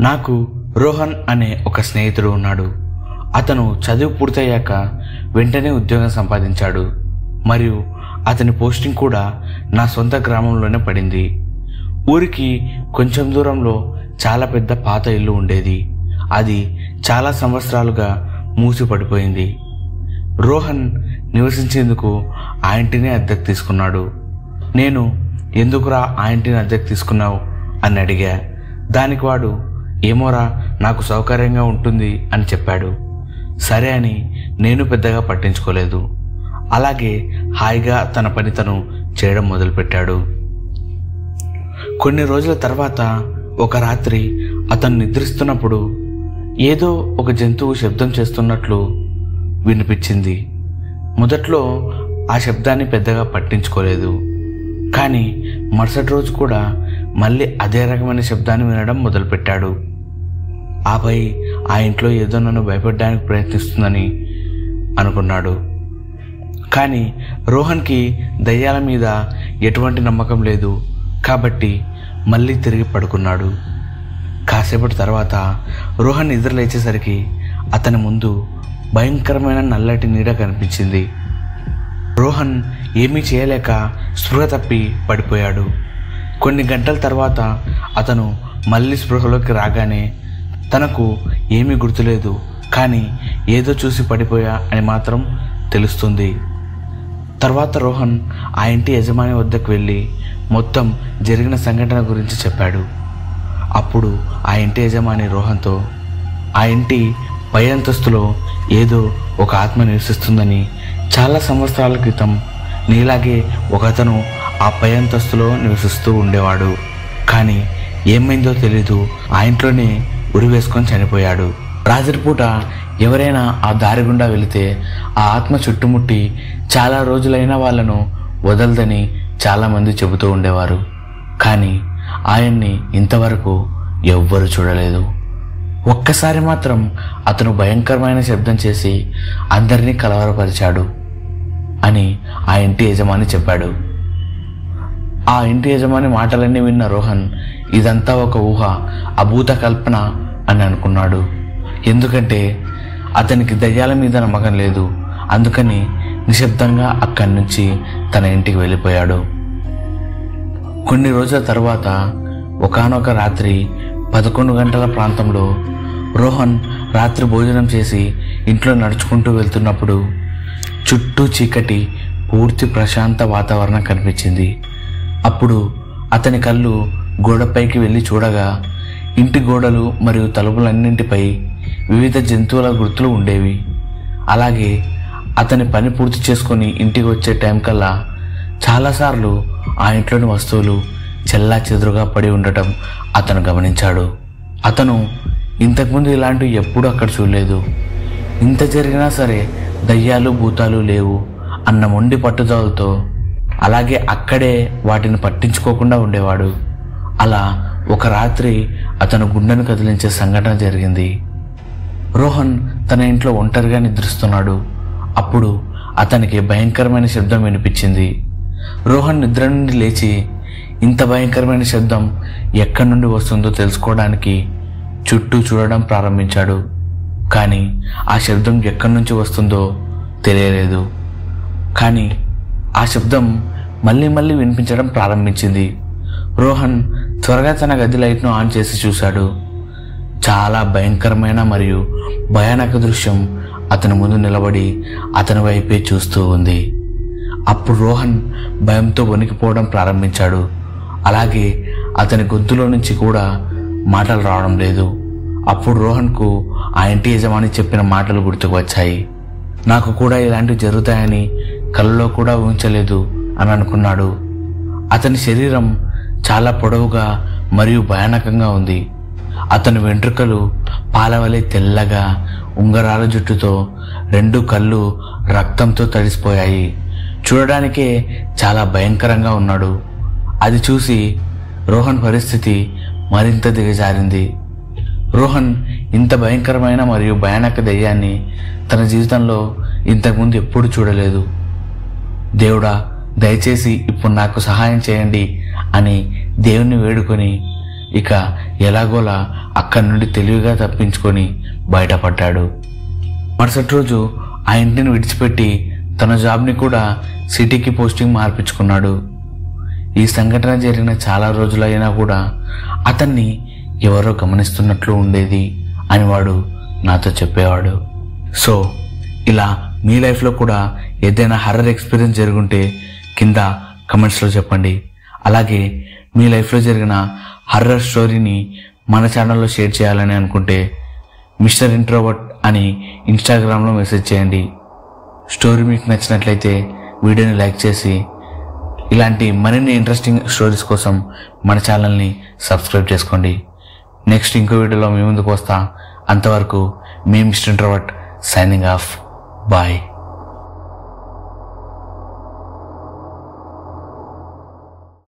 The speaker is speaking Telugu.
నాకు రోహన్ అనే ఒక స్నేహితుడు ఉన్నాడు. అతను చదువు పూర్తయ్యాక వెంటనే ఉద్యోగం సంపాదించాడు. మరియు అతని పోస్టింగ్ కూడా నా సొంత గ్రామంలోనే పడింది. ఊరికి కొంచెం దూరంలో చాలా పెద్ద పాత ఇల్లు ఉండేది. అది చాలా సంవత్సరాలుగా మూసి పడిపోయింది రోహన్ నివసించేందుకు ఆ ఇంటిని అద్దెకు తీసుకున్నాడు. నేను ఎందుకురా ఆ ఇంటిని అద్దెకు తీసుకున్నావు? అని అడిగా. దానికి వాడు ఏమోరా నాకు సౌకర్యంగా ఉంటుంది అని చెప్పాడు. సరే అని నేను పెద్దగా పట్టించుకోలేదు. అలాగే హాయిగా తన పని తను చేయడం మొదలుపెట్టాడు. కొన్ని రోజుల తర్వాత ఒక రాత్రి అతను నిద్రిస్తున్నప్పుడు ఏదో ఒక జంతువు శబ్దం చేస్తున్నట్లు వినిపించింది. మొదట్లో ఆ శబ్దాన్ని పెద్దగా పట్టించుకోలేదు. కానీ మరుసటి రోజు కూడా మళ్ళీ అదే రకమైన శబ్దాన్ని వినడం మొదలుపెట్టాడు. ఆపై ఆ ఇంట్లో ఏదో నన్ను భయపెట్టడానికి ప్రయత్నిస్తుందని అనుకున్నాడు. కానీ రోహన్కి దయ్యాల మీద ఎటువంటి నమ్మకం లేదు. కాబట్టి మళ్ళీ తిరిగి పడుకున్నాడు. కాసేపటి తర్వాత రోహన్ నిద్ర లేచేసరికి అతని ముందు భయంకరమైన నల్లటి నీడ కనిపించింది. రోహన్ ఏమీ చేయలేక స్పృహ తప్పి పడిపోయాడు. కొన్ని గంటల తర్వాత అతను మళ్ళీ స్పృహలోకి రాగానే తనకు ఏమీ గుర్తులేదు కానీ ఏదో చూసి పడిపోయా అని మాత్రం తెలుస్తుంది. తర్వాత రోహన్ ఆ ఇంటి యజమాని వద్దకు వెళ్ళి మొత్తం జరిగిన సంఘటన గురించి చెప్పాడు. అప్పుడు ఆ ఇంటి యజమాని రోహన్తో ఆ ఇంటి పై అంతస్తులో ఏదో ఒక ఆత్మ నివసిస్తుందని చాలా సంవత్సరాల క్రితం నీలాగే ఒకతను ఆ పై అంతస్తులో నివసిస్తూ ఉండేవాడు. కానీ ఏమైందో తెలీదు. ఆ ఇంట్లోనే ఉరివేసుకొని చనిపోయాడు. రాత్రిపూట ఎవరైనా ఆ దారి గుండా వెళితే ఆ ఆత్మ చుట్టుముట్టి చాలా రోజులైన వాళ్ళను వదలదని చాలామంది చెబుతూ ఉండేవారు. కానీ ఆయన్ని ఇంతవరకు ఎవ్వరూ చూడలేదు. ఒక్కసారి మాత్రం అతను భయంకరమైన శబ్దం చేసి అందరినీ కలవరపరిచాడు అని ఆ ఇంటి యజమాని చెప్పాడు. ఆ ఇంటి యజమాని మాటలన్నీ విన్న రోహన్ ఇదంతా ఒక ఊహ అభూత కల్పన అని అనుకున్నాడు. ఎందుకంటే అతనికి దయ్యాల మీద నమ్మకం లేదు. అందుకని నిశ్శబ్దంగా అక్కడి నుంచి తన ఇంటికి వెళ్ళిపోయాడు. కొన్ని రోజుల తర్వాత ఒకానొక రాత్రి పదకొండు గంటల ప్రాంతంలో రోహన్ రాత్రి భోజనం చేసి ఇంట్లో నడుచుకుంటూ వెళ్తున్నప్పుడు చుట్టూ చీకటి పూర్తి ప్రశాంత వాతావరణం కనిపించింది. అప్పుడు అతని కళ్ళు గోడపైకి వెళ్ళి చూడగా ఇంటి గోడలు మరియు తలుపులన్నింటిపై వివిధ జంతువుల గుర్తులు ఉండేవి. అలాగే అతని పని పూర్తి చేసుకొని ఇంటికి వచ్చే టైం కల్లా చాలాసార్లు ఆ ఇంట్లోని వస్తువులు చెల్లా చెదురుగా పడి ఉండటం అతను గమనించాడు. అతను ఇంతకుముందు ఇలాంటివి ఎప్పుడూ అక్కడ చూడలేదు. ఇంత జరిగినా సరే దయ్యాలు భూతాలు లేవు అన్న మొండి పట్టుదలతో అలాగే అక్కడే వాటిని పట్టించుకోకుండా ఉండేవాడు. అలా ఒక రాత్రి అతను గుండెను కదిలించే సంఘటన జరిగింది. రోహన్ తన ఇంట్లో ఒంటరిగా నిద్రిస్తున్నాడు. అప్పుడు అతనికి భయంకరమైన శబ్దం వినిపించింది. రోహన్ నిద్ర నుండి లేచి ఇంత భయంకరమైన శబ్దం ఎక్కడి నుండి వస్తుందో తెలుసుకోవడానికి చుట్టూ చూడడం ప్రారంభించాడు. కానీ ఆ శబ్దం ఎక్కడి నుంచి వస్తుందో తెలియలేదు. కానీ ఆ శబ్దం మళ్ళీ మళ్ళీ వినిపించడం ప్రారంభించింది. రోహన్ త్వరగా తన గది లైట్ను ఆన్ చేసి చూశాడు. చాలా భయంకరమైన మరియు భయానక దృశ్యం అతని ముందు నిలబడి అతని వైపే చూస్తూ ఉంది. అప్పుడు రోహన్ భయంతో వణికిపోవడం ప్రారంభించాడు. అలాగే అతని గొంతులో నుంచి కూడా మాటలు రావడం లేదు. అప్పుడు రోహన్కు ఆ ఇంటి యజమాని చెప్పిన మాటలు గుర్తుకు వచ్చాయి. నాకు కూడా ఇలాంటివి జరుగుతాయని కలలో కూడా ఊహించలేదు అని అనుకున్నాడు. అతని శరీరం చాలా పొడవుగా మరియు భయానకంగా ఉంది. అతని వెంట్రుకలు పాలవలే తెల్లగా ఉంగరాల జుట్టుతో రెండు కళ్ళు రక్తంతో తడిసిపోయాయి. చూడడానికే చాలా భయంకరంగా ఉన్నాడు. అది చూసి రోహన్ పరిస్థితి మరింత దిగజారింది. రోహన్ ఇంత భయంకరమైన మరియు భయానక దయ్యాన్ని తన జీవితంలో ఇంతకుముందు ఎప్పుడూ చూడలేదు. దేవుడా దయచేసి ఇప్పుడు నాకు సహాయం చేయండి అని దేవుణ్ణి వేడుకొని ఇక ఎలాగోలా అక్కడి నుండి తెలివిగా తప్పించుకొని బయటపడ్డాడు. మరుసటి రోజు ఆ ఇంటిని విడిచిపెట్టి తన జాబ్ని కూడా సిటీకి పోస్టింగ్ మార్పించుకున్నాడు. ఈ సంఘటన జరిగిన చాలా రోజులైనా కూడా అతన్ని ఎవరో గమనిస్తున్నట్లు ఉండేది అని వాడు నాతో చెప్పేవాడు. సో ఇలా మీ లైఫ్లో కూడా ఏదైనా హర్రర్ ఎక్స్పీరియన్స్ జరుగుంటే కింద కమెంట్స్లో చెప్పండి. అలాగే మీ లైఫ్లో జరిగిన హర్రర్ స్టోరీని మన ఛానల్లో షేర్ చేయాలని అనుకుంటే మిస్టర్ ఇంట్రోవర్ట్ అని ఇన్స్టాగ్రామ్లో మెసేజ్ చేయండి. స్టోరీ మీకు నచ్చినట్లయితే వీడియోని లైక్ చేసి ఇలాంటి మరిన్ని ఇంట్రెస్టింగ్ స్టోరీస్ కోసం మన ఛానల్ని సబ్స్క్రైబ్ చేసుకోండి. నెక్స్ట్ ఇంకో వీడియోలో మీ ముందుకు వస్తా. అంతవరకు మీ mister introvert signing off bye